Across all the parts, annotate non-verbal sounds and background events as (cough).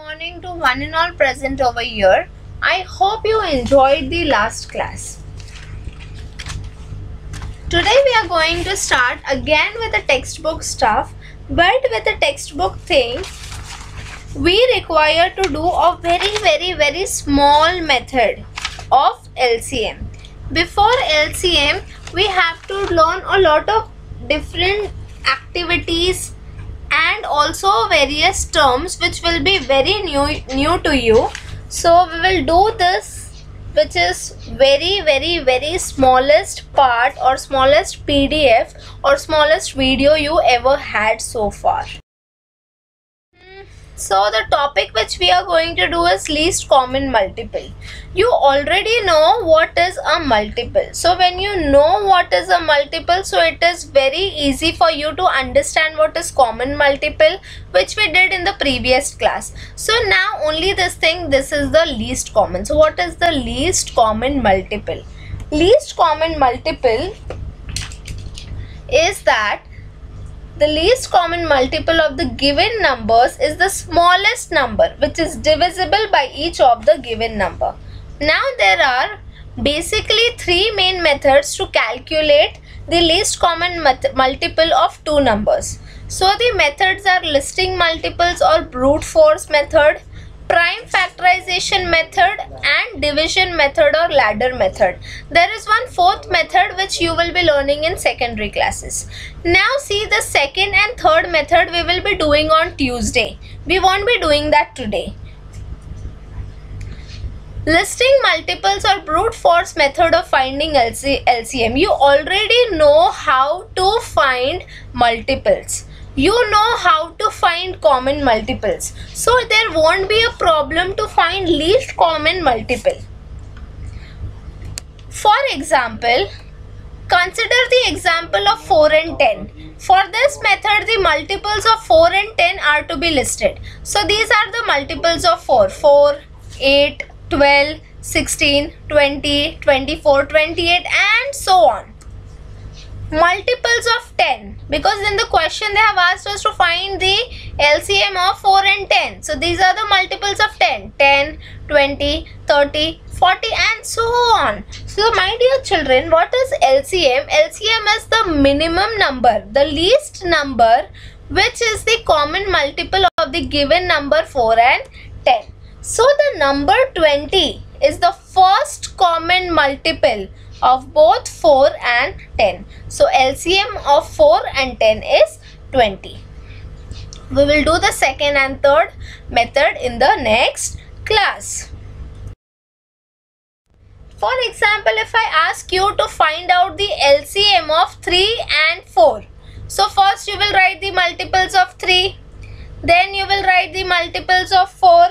morning to one and all present over here. I hope you enjoyed the last class. Today we are going to start again with the textbook stuff but with the textbook thing we require to do a very very very small method of LCM. Before LCM we have to learn a lot of different activities and also various terms which will be very new new to you. So we will do this which is very very very smallest part or smallest pdf or smallest video you ever had so far so the topic which we are going to do is least common multiple. You already know what is a multiple. So when you know what is a multiple, so it is very easy for you to understand what is common multiple which we did in the previous class. So now only this thing, this is the least common. So what is the least common multiple? Least common multiple is that the least common multiple of the given numbers is the smallest number which is divisible by each of the given number. Now there are basically three main methods to calculate the least common multiple of two numbers. So the methods are listing multiples or brute force method, prime factorization method and division method or ladder method. There is one fourth method which you will be learning in secondary classes. Now see the second and third method we will be doing on Tuesday. We won't be doing that today. Listing multiples or brute force method of finding LC LCM. You already know how to find multiples you know how to find common multiples. So there won't be a problem to find least common multiple. For example, consider the example of 4 and 10. For this method, the multiples of 4 and 10 are to be listed. So these are the multiples of 4. 4, 8, 12, 16, 20, 24, 28 and so on multiples of 10 because in the question they have asked us to find the LCM of 4 and 10 so these are the multiples of 10 10 20 30 40 and so on. So my dear children what is LCM LCM is the minimum number the least number which is the common multiple of the given number 4 and 10 so the number 20 is the first common multiple of both 4 and 10. So LCM of 4 and 10 is 20. We will do the second and third method in the next class. For example, if I ask you to find out the LCM of 3 and 4. So first you will write the multiples of 3. Then you will write the multiples of 4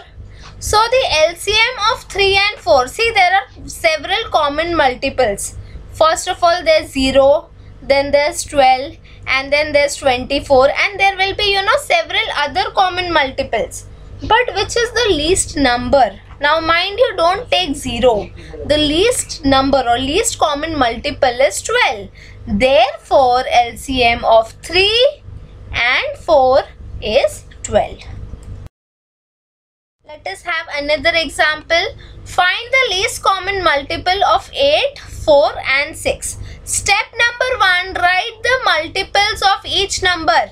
so the LCM of 3 and 4, see there are several common multiples. First of all there's 0, then there's 12 and then there's 24 and there will be you know several other common multiples. But which is the least number? Now mind you don't take 0. The least number or least common multiple is 12. Therefore LCM of 3 and 4 is 12. Let us have another example. Find the least common multiple of 8, 4 and 6. Step number 1. Write the multiples of each number.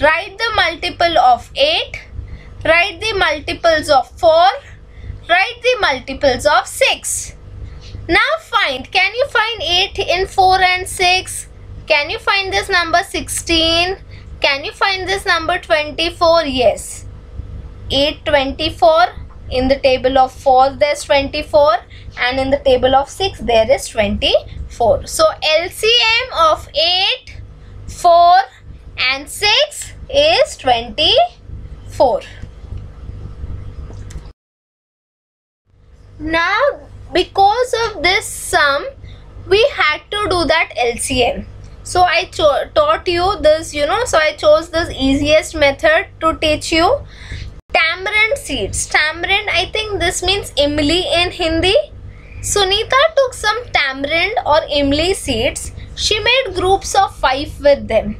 Write the multiple of 8. Write the multiples of 4. Write the multiples of 6. Now find. Can you find 8 in 4 and 6? Can you find this number 16? Can you find this number 24? Yes. 824 in the table of 4 there's 24 and in the table of 6 there is 24 so LCM of 8 4 and 6 is 24 now because of this sum we had to do that LCM so I taught you this you know so I chose this easiest method to teach you tamarind seeds. Tamarind i think this means imli in hindi. Sunita took some tamarind or imli seeds. She made groups of five with them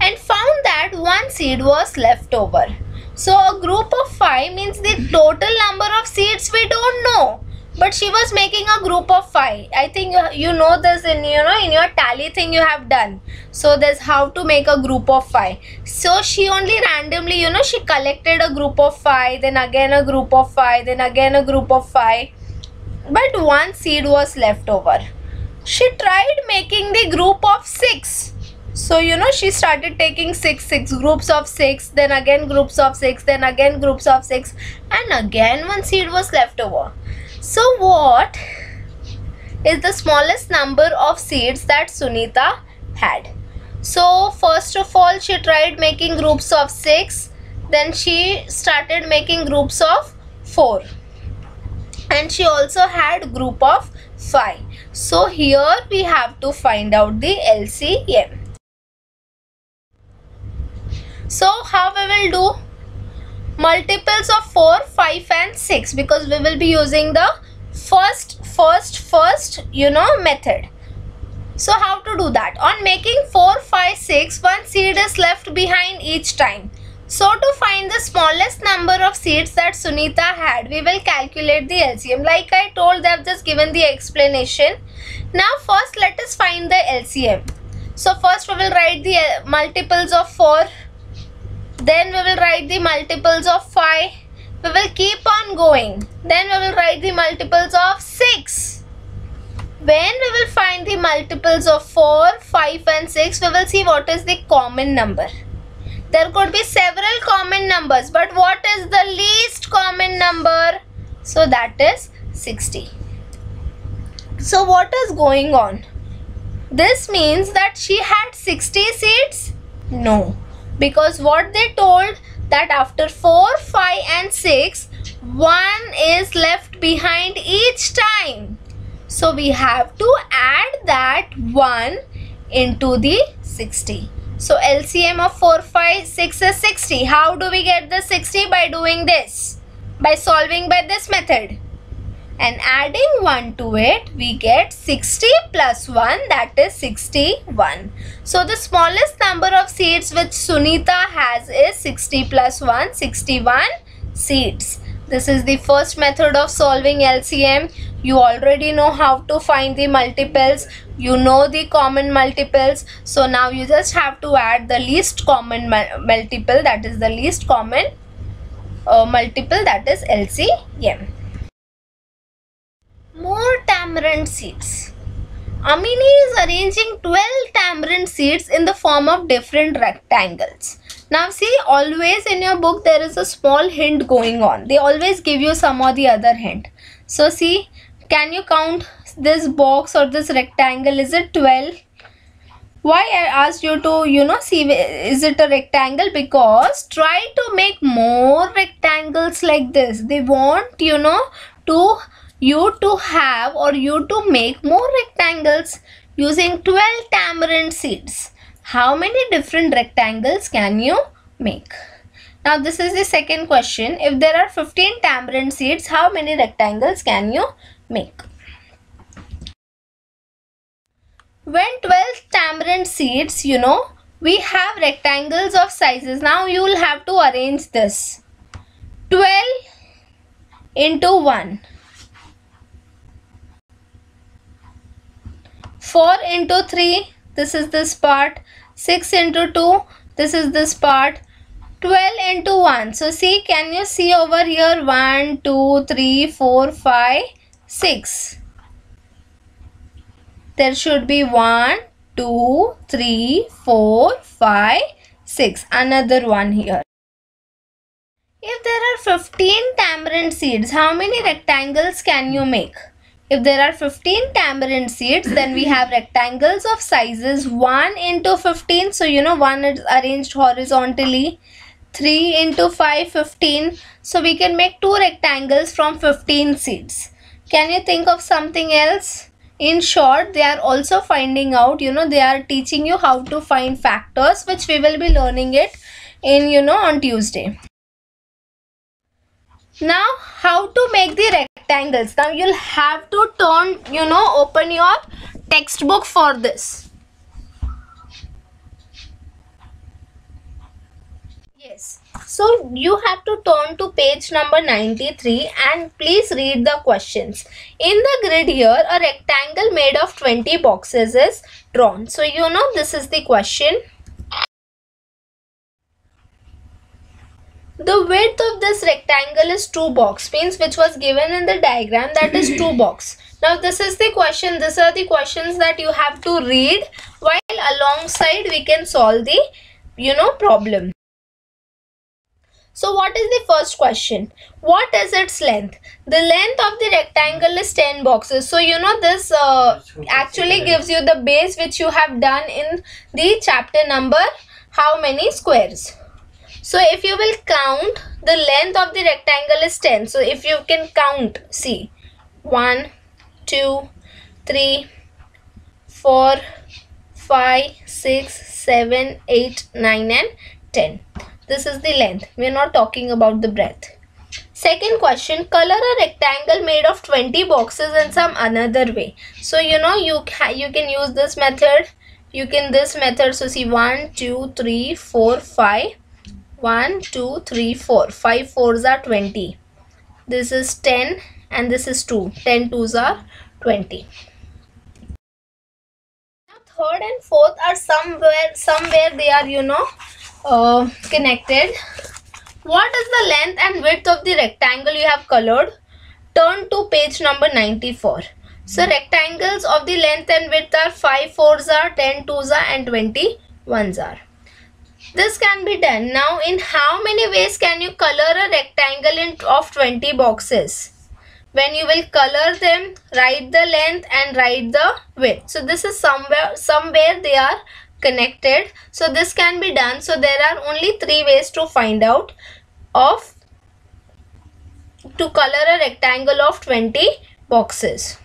and found that one seed was left over. So a group of 5 means the total number of seeds we don't know. But she was making a group of 5. I think you, you know this in you know in your tally thing you have done. So there's how to make a group of 5. So she only randomly you know she collected a group of 5 then again a group of 5 then again a group of 5. But one seed was left over. She tried making the group of 6 so you know she started taking six six groups of six then again groups of six then again groups of six and again one seed was left over so what is the smallest number of seeds that sunita had? So first of all she tried making groups of six. Then she started making groups of four. And she also had group of 5 so here we have to find out the LCM so how we will do? Multiples of 4, 5 and 6 because we will be using the first, first, first, you know, method. So how to do that? On making 4, 5, 6, one seed is left behind each time. So to find the smallest number of seeds that Sunita had, we will calculate the LCM. Like I told, they have just given the explanation. Now first let us find the LCM. So first we will write the uh, multiples of 4 then we will write the multiples of 5 we will keep on going. Then we will write the multiples of 6 when we will find the multiples of 4 5 and 6 we will see what is the common number. There could be several common numbers but what is the least common number? So that is 60 so what is going on? This means that she had 60 seats no because what they told that after 4 5 and 6 1 is left behind each time. So we have to add that 1 into the 60 so LCM of 4 5 6 is 60 how do we get the 60 by doing this. By solving by this method and adding 1 to it we get 60 plus 1 that is 61 so the smallest number of seeds which Sunita has is 60 plus 1 61 seeds. This is the first method of solving LCM you already know how to find the multiples. You know the common multiples. So now you just have to add the least common multiple that is the least common uh, multiple that is LCM tamarind seeds. Amini is arranging 12 tamarind seeds in the form of different rectangles. Now see always in your book there is a small hint going on. They always give you some or the other hint. So see can you count this box or this rectangle is it 12? Why I asked you to you know see is it a rectangle because try to make more rectangles like this. They want you know to you to have or you to make more rectangles using 12 tamarind seeds. How many different rectangles can you make? Now this is the second question. If there are 15 tamarind seeds, how many rectangles can you make? When 12 tamarind seeds, you know, we have rectangles of sizes. Now you will have to arrange this. 12 into 1 4 into 3 this is this part. 6 into 2 this is this part. 12 into 1 so see can you see over here? 1 2 3 4 5 6 there should be 1 2 3 4 5 6 another one here. If there are 15 tamarind seeds how many rectangles can you make if there are 15 tamarind seeds, then we have rectangles of sizes 1 into 15. So, you know, 1 is arranged horizontally. 3 into 5, 15. So, we can make 2 rectangles from 15 seeds. Can you think of something else? In short, they are also finding out, you know, they are teaching you how to find factors, which we will be learning it in, you know, on Tuesday. Now, how to make the rectangles? Now, you'll have to turn, you know, open your textbook for this. Yes. so you have to turn to page number 93 and please read the questions in the grid here a rectangle made of 20 boxes is drawn so you know this is the question the width of this rectangle is 2 box means which was given in the diagram that is 2 (clears throat) box now this is the question these are the questions that you have to read while alongside we can solve the you know problem so what is the first question? What is its length? The length of the rectangle is 10 boxes. So you know this uh, actually gives you the base which you have done in the chapter number how many squares. So if you will count the length of the rectangle is 10. So if you can count see 1, 2, 3, 4, 5, 6, 7, 8, 9 and 10. This is the length. We are not talking about the breadth. Second question, color a rectangle made of 20 boxes in some another way. So, you know, you, you can use this method. You can this method. So, see 1, 2, 3, 4, 5. 1, 2, 3, 4. 5 fours are 20. This is 10 and this is 2. 10 twos are 20 third and fourth are somewhere somewhere they are you know uh, connected what is the length and width of the rectangle you have colored turn to page number 94 so rectangles of the length and width are 5 4s are 10 2s are and 20 1s are this can be done. Now in how many ways can you color a rectangle in of 20 boxes? When you will color them write the length and write the width. So this is somewhere somewhere they are connected. So this can be done. So there are only three ways to find out of to color a rectangle of 20 boxes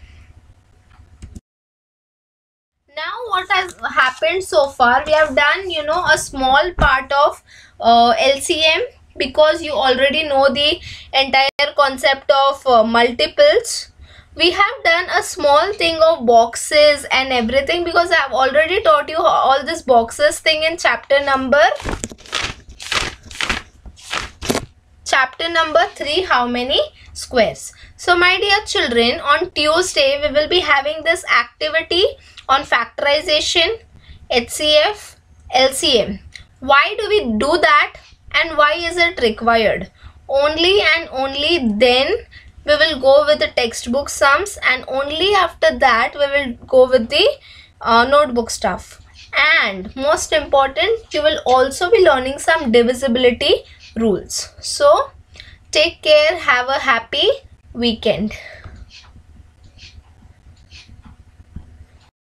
now what has happened so far we have done you know a small part of uh, LCM because you already know the entire concept of uh, multiples. We have done a small thing of boxes and everything because I have already taught you all this boxes thing in chapter number chapter number 3 how many squares. So my dear children on Tuesday we will be having this activity on factorization HCF LCM why do we do that and why is it required? Only and only then we will go with the textbook sums and only after that we will go with the uh, notebook stuff. And most important you will also be learning some divisibility rules. So take care. Have a happy weekend